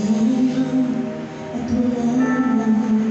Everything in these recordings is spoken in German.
I at wala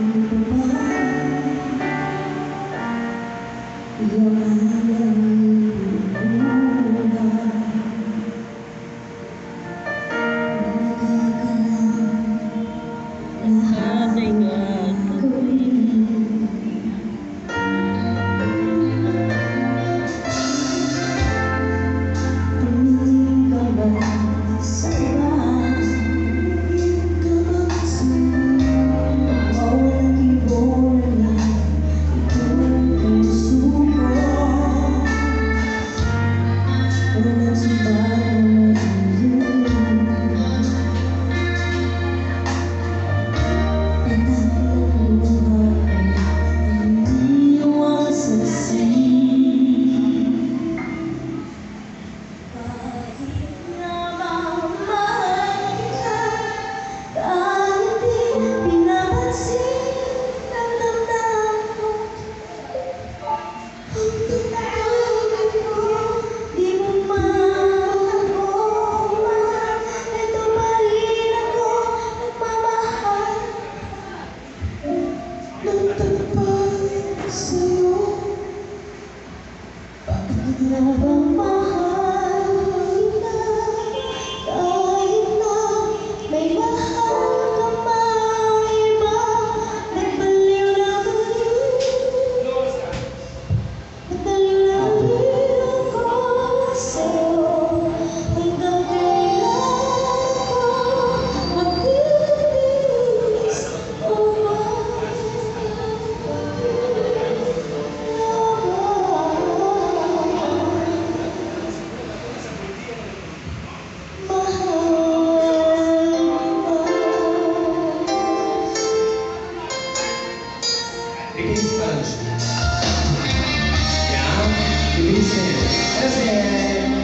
happiness. beginnst falsch. Ja, beginnst schnell. Alles.